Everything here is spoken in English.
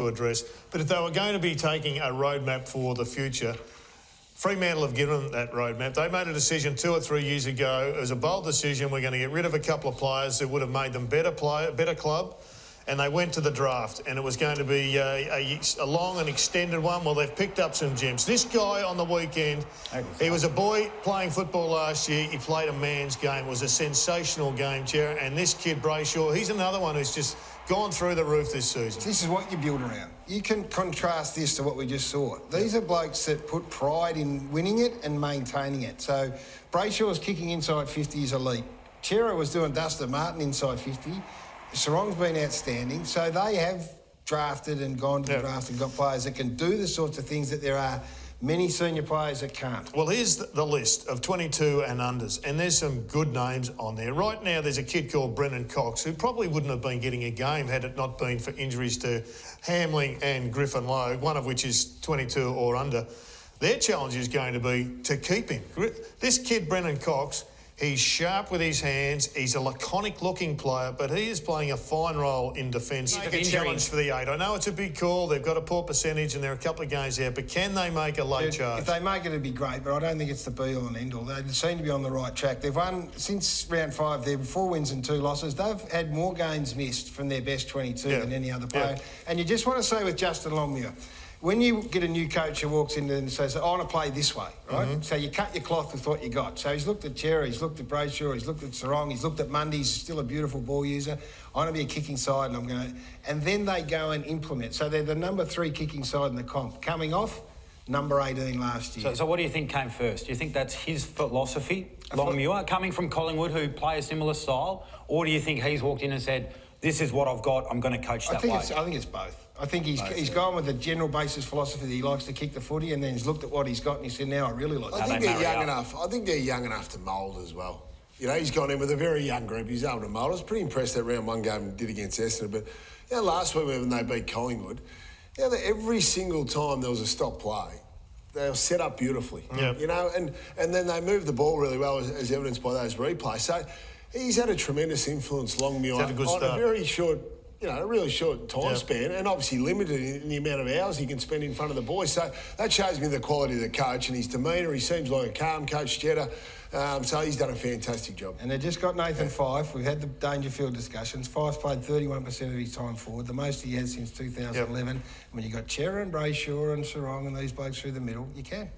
to address. But if they were going to be taking a roadmap for the future, Fremantle have given them that roadmap. They made a decision two or three years ago. It was a bold decision. We're going to get rid of a couple of players that would have made them better player, better club. And they went to the draft, and it was going to be a, a, a long and extended one. Well, they've picked up some gems. This guy on the weekend, he was a boy playing football last year. He played a man's game. It was a sensational game, Chair. And this kid, Brayshaw, he's another one who's just gone through the roof this season. This is what you build around. You can contrast this to what we just saw. These are blokes that put pride in winning it and maintaining it. So Brayshaw's kicking inside 50 is elite. Cerra was doing Dustin Martin inside 50. Serong's been outstanding. So they have drafted and gone to Yeah. draft and got players that can do the sorts of things that there are many senior players that can't. Well, here's the- the list of 22 and unders, and there's some good names on there. Right now, there's a kid called Brennan Cox who probably wouldn't have been getting a game had it not been for injuries to Hamling and Griffin Logue, one of which is 22 or under. Their challenge is going to be to keep him. This kid, Brennan Cox, he's sharp with his hands, he's a laconic looking player, but he is playing a fine role in defence. Make a injury. challenge for the eight. I know it's a big call, they've got a poor percentage and there are a couple of games there, but can they make a late charge? If they make it, it'd be great, but I don't think it's the be all and end all. They seem to be on the right track. They've won since round five. They've four wins and two losses. They've had more games missed from their best 22 Yeah. than any other player. Yeah. And you just want to say with Justin Longmuir, when you get a new coach who walks in and says, I want to play this way, right? Mm-hmm. So you cut your cloth with what you got. So he's looked at Cherry, he's looked at Brayshaw, he's looked at Serong, he's looked at Mundy, he's still a beautiful ball user. I want to be a kicking side and I'm going to... And then they go and implement. So they're the number three kicking side in the comp. Coming off, number 18 last year. So, so what do you think came first? Do you think that's his philosophy, Longmuir, coming from Collingwood, who play a similar style, or do you think he's walked in and said, "This is what I've got. I'm going to coach I that think way"? it's I think it's both. I think he's he's gone with the general basis philosophy that he likes to kick the footy, and then he's looked at what he's got and he said, "Now I really like." I think they they're young up. enough. I think they're young enough to mould as well. You know, he's gone in with a very young group. He's able to mould. I was pretty impressed that round one game did against Essendon. But you know, last week when they beat Collingwood, you know, every single time there was a stop play, they were set up beautifully. Yep. You know, and, and then they moved the ball really well, as, as evidenced by those replays. So he's had a tremendous influence, Longmuir, He's had a good on a very short. You know, a really short time Yep. span, and obviously limited in, in the amount of hours he can spend in front of the boys. So that shows me the quality of the coach and his demeanour. He seems like a calm coach, Jetta. Um, so he's done a fantastic job. And they just got Nathan Fyfe. We've had the Dangerfield discussions. Fyfe's played 31% of his time forward, the most he has since 2011. And when you've got Cerra and Brayshaw and Serong and these blokes through the middle, you can.